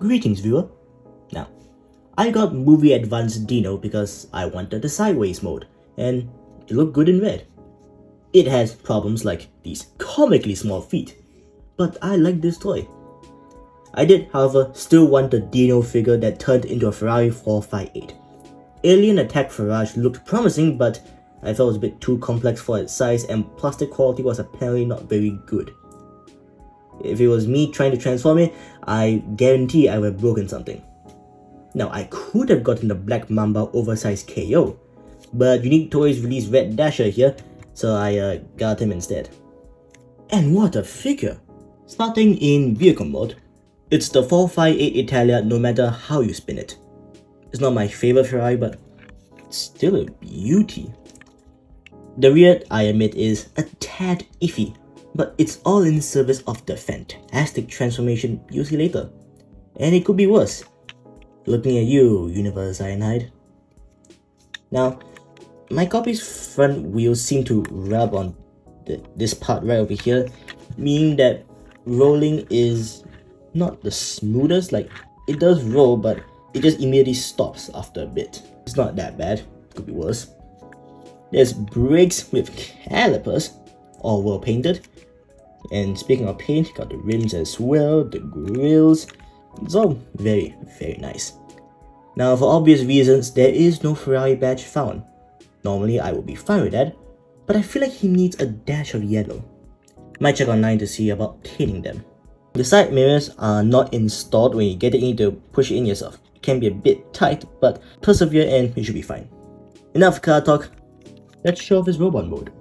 Greetings viewer. Now, I got Movie Advance Dino because I wanted the sideways mode, and it looked good in red. It has problems like these comically small feet, but I like this toy. I did, however, still want the Dino figure that turned into a Ferrari 458. Alien Attack Mirage looked promising, but I felt it was a bit too complex for its size and plastic quality was apparently not very good. If it was me trying to transform it, I guarantee I would have broken something. Now, I could have gotten the Black Mamba oversized KO, but Unique Toys released Red Dasher here, so I uh, got him instead. And what a figure! Starting in vehicle mode, it's the 458 Italia no matter how you spin it. It's not my favorite Ferrari, but it's still a beauty. The rear, I admit, is a tad iffy, but it's all in service of the fantastic transformation you'll see later. And it could be worse. Looking at you, Universe Cyanide. Now, my copy's front wheels seem to rub on the, this part right over here, meaning that rolling is not the smoothest, like it does roll, but it just immediately stops after a bit. It's not that bad, could be worse. There's brakes with calipers, all well painted. And speaking of paint, got the rims as well, the grills. It's all very, very nice. Now for obvious reasons, there is no Ferrari badge found. Normally I would be fine with that, but I feel like he needs a dash of yellow. Might check online to see about obtaining them. The side mirrors are not installed when you get it, you need to push it in yourself. It can be a bit tight, but persevere and you should be fine. Enough car talk, let's show off his robot mode.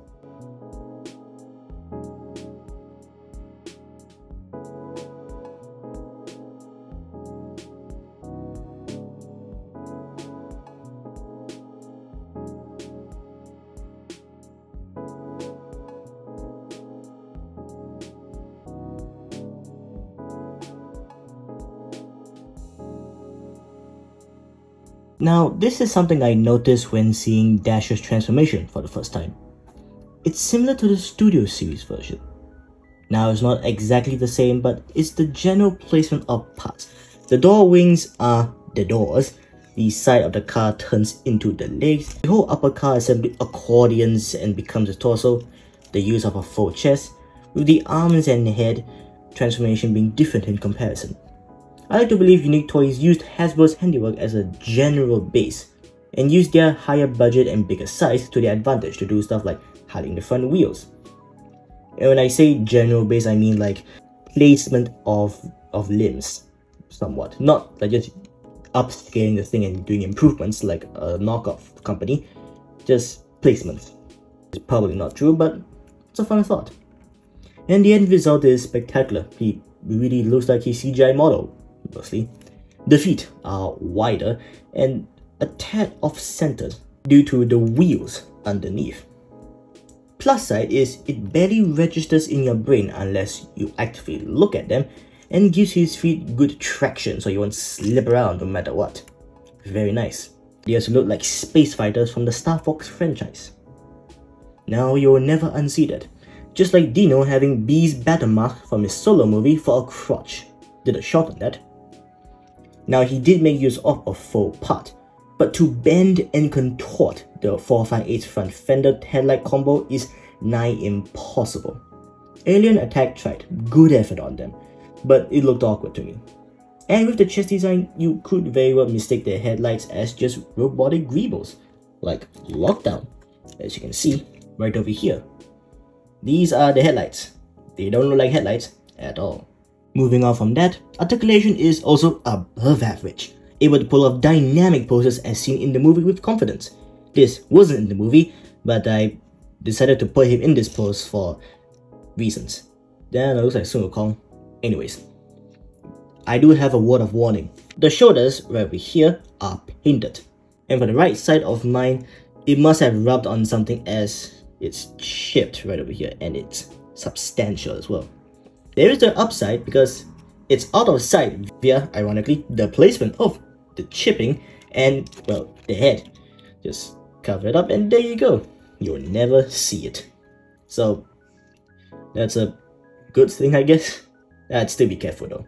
Now, this is something I noticed when seeing Dasher's transformation for the first time. It's similar to the Studio Series version. Now, it's not exactly the same, but it's the general placement of parts. The door wings are the doors, the side of the car turns into the legs, the whole upper car assembly accordions and becomes a torso, the use of a full chest, with the arms and head transformation being different in comparison. I like to believe Unique Toys used Hasbro's handiwork as a general base and used their higher budget and bigger size to their advantage to do stuff like hiding the front wheels. And when I say general base, I mean like placement of, of limbs, somewhat. Not like just upscaling the thing and doing improvements like a knockoff company, just placements. It's probably not true, but it's a fun thought. And the end result is spectacular. He really looks like his CGI model mostly. The feet are wider and a tad off-centered due to the wheels underneath. Plus side is it barely registers in your brain unless you actively look at them and gives his feet good traction so you won't slip around no matter what. Very nice. They also look like space fighters from the Star Fox franchise. Now you'll never unsee that. Just like Dino having B's battle mark from his solo movie for a crotch. Did a shot on that. Now he did make use of a full part, but to bend and contort the 458 front fender headlight combo is nigh impossible. Alien Attack tried, good effort on them, but it looked awkward to me. And with the chest design, you could very well mistake their headlights as just robotic greebles, like Lockdown, as you can see right over here. These are the headlights. They don't look like headlights at all. Moving on from that, articulation is also above average, able to pull off dynamic poses as seen in the movie with confidence. This wasn't in the movie, but I decided to put him in this pose for reasons. Then it looks like Sun Wukong. Anyways, I do have a word of warning. The shoulders right over here are painted. And for the right side of mine, it must have rubbed on something as it's chipped right over here and it's substantial as well. There is the upside because it's out of sight via, ironically, the placement of the chipping and, well, the head. Just cover it up and there you go. You'll never see it. So, that's a good thing, I guess. I'd still be careful though.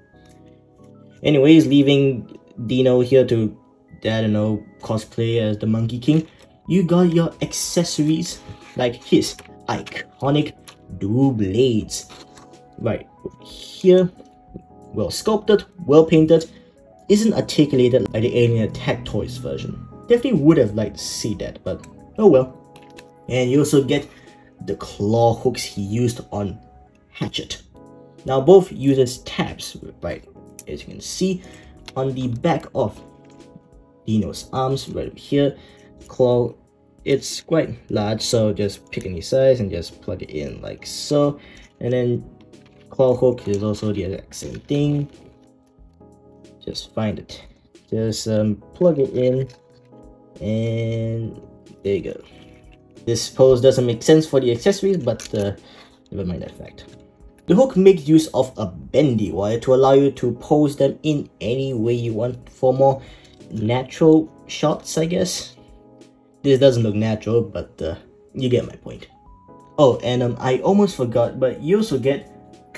Anyways, leaving Dino here to, I don't know, cosplay as the Monkey King, you got your accessories like his iconic dual blades. Right here, well sculpted, well painted, isn't articulated like the Alien Attack Toys version. Definitely would have liked to see that, but oh well. And you also get the claw hooks he used on Hatchet. Now both uses tabs, right? As you can see on the back of Dino's arms right here, claw it's quite large so just pick any size and just plug it in like so and then claw hook is also the exact same thing. Just find it. Just um, plug it in and there you go. This pose doesn't make sense for the accessories but uh, never mind that fact. The hook makes use of a bendy wire to allow you to pose them in any way you want for more natural shots i guess. This doesn't look natural, but uh, you get my point. Oh, and um, I almost forgot, but you also get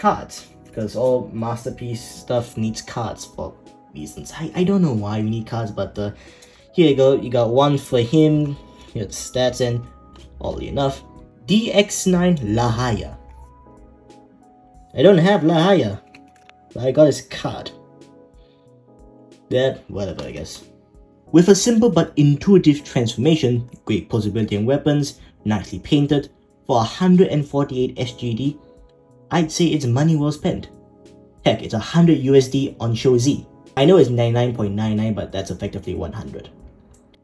cards because all masterpiece stuff needs cards for reasons. I, I don't know why we need cards, but uh, here you go. You got one for him. Here's stats and oddly enough, DX9 Lahaya. I don't have Lahaya, but I got his card. That, whatever, I guess. With a simple but intuitive transformation, great possibility in weapons, nicely painted, for 148 SGD, I'd say it's money well spent. Heck, it's 100 USD on Show Z. I know it's 99.99 but that's effectively 100.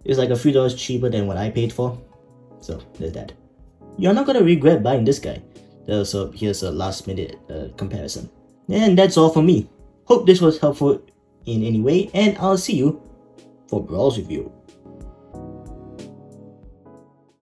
It's like a few dollars cheaper than what I paid for. So, there's that. You're not gonna regret buying this guy. So here's a last minute uh, comparison. And that's all for me. Hope this was helpful in any way and I'll see you for Brawls Review.